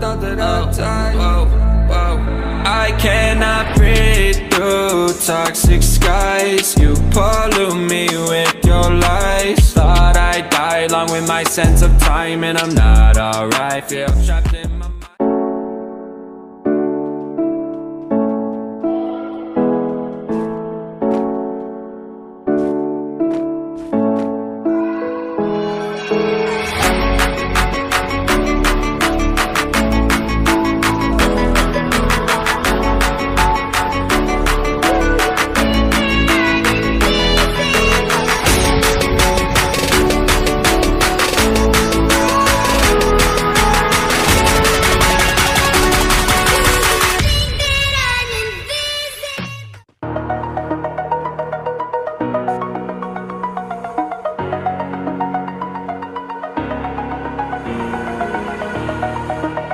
thought that I'd oh, die. Oh, oh. I cannot breathe through toxic skies. You pollute me with your lies. Thought I'd die along with my sense of time And I'm not alright. Feel trapped in